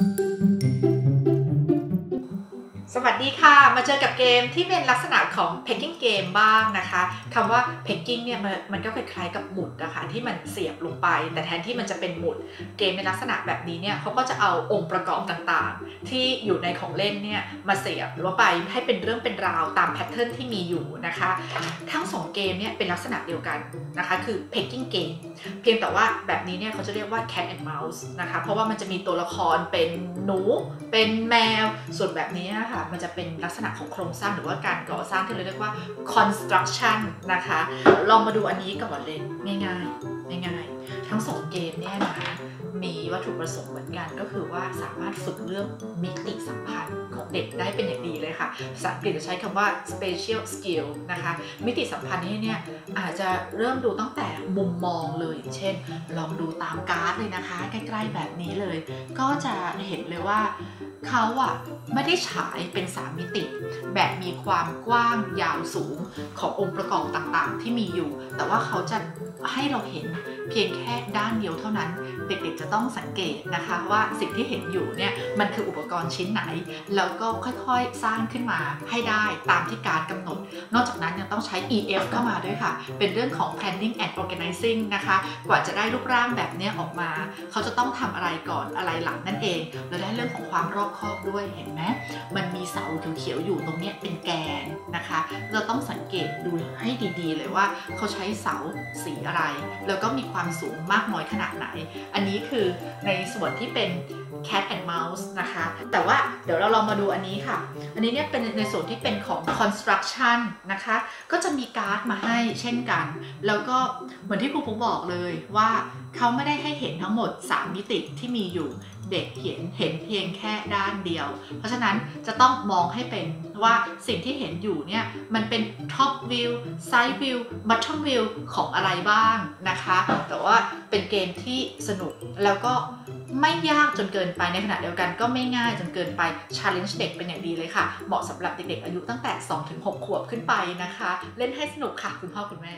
thank you สวัสดีค่ะ มาเจอกับเกมที่เป็นลักษณะของ pecking game บ้างนะคะคำว่า pecking เนี่ยมันก็คล้ายๆกับหมุดนะคะที่มันเสียบลงไป แต่แทนที่มันจะเป็นหมุดเกมในลักษณะแบบนี้เนี่ยเขาก็จะเอาองค์ประกอบต่างๆ ที่อยู่ในของเล่นเนี่ยมาเสียบลงไปให้เป็นเรื่องเป็นราวตามแพทเทิร์นที่มีอยู่นะคะ ทั้งสองเกมเนี่ยเป็นลักษณะเดียวกันนะคะคือ pecking game เพียงแต่ว่าแบบนี้เนี่ยเขาจะเรียกว่า cat and mouse นะคะเพราะว่ามันจะมีตัวละครเป็นหนูเป็นแมวส่วนแบบนี้นะคะมันจะเป็นลักษณะของโครงสร้างหรือว่าการก่อสร้างที่เราเรียกว่า construction นะคะ ลองมาดูอันนี้ก่อนเลยง่ายๆง่ายๆทั้งสองเกมเนี่ยนะมีวัตถุประสงค์เหมือนกันก็คือว่าสามารถฝึกเรื่องมิติสัมพันธ์ของเด็กได้เป็นอย่างดีเลยค่ะภาษาอังกฤษจะใช้คำว่า spatial skill นะคะ มิติสัมพันธ์นี้เนี่ยอาจจะเริ่มดูตั้งแต่มุมมองเลย เช่น ลองดูตามการ์ดเลยนะคะ ใกล้ๆแบบนี้เลย ก็จะเห็นเลยว่า เขาอะไม่ได้ฉายเป็นสามมิติ แบบมีความกว้างยาวสูงขององค์ประกอบต่างๆ ที่มีอยู่ แต่ว่าเขาจะให้เราเห็นเพียงแค่ด้านเดียวเท่านั้น เด็กๆจะต้องสังเกตนะคะว่าสิ่งที่เห็นอยู่เนี่ยมันคืออุปกรณ์ชิ้นไหน แล้วก็ค่อยๆสร้างขึ้นมาให้ได้ตามที่การกำหนด นอกจากนั้นยังต้องใช้ EF เข้ามาด้วยค่ะ เป็นเรื่องของ planning and organizing นะคะ กว่าจะได้รูปร่างแบบนี้ออกมา เขาจะต้องทำอะไรก่อนอะไรหลังนั่นเอง แล้วได้เรื่องของความรอบคอบด้วยเห็นไหมมันมีเสาเขียวๆอยู่ตรงนี้เป็นแกนนะคะ เราต้องสังเกตดูให้ดีๆ เลยว่าเขาใช้เสาสีอะไร แล้วก็มีความสูงมากน้อยขนาดไหน อันนี้คือในส่วนที่เป็น cat and mouse นะคะ แต่ว่าเดี๋ยวเราลองมาดูอันนี้ค่ะ อันนี้เนี่ยเป็นในส่วนที่เป็นของ construction นะคะ ก็จะมีการ์ดมาให้เช่นกัน แล้วก็เหมือนที่ครูปุ๊กบอกเลยว่าเขาไม่ได้ให้เห็นทั้งหมด 3 มิติที่มีอยู่เด็กเห็นเห็นเพียงแค่ด้านเดียว เพราะฉะนั้นจะต้องมองให้เป็น ว่าสิ่งที่เห็นอยู่เนี่ยมันเป็น top view side view bottom view ของอะไรบ้างนะคะ แต่ว่าเป็นเกมที่สนุกแล้วก็ไม่ยากจนเกินไปในขณะเดียวกันก็ไม่ง่ายจนเกินไป challenge เด็กเป็นอย่างดีเลยค่ะ เหมาะสำหรับเด็กๆอายุตั้งแต่ 2-6 ขวบขึ้นไปนะคะ เล่นให้สนุกค่ะคุณพ่อคุณแม่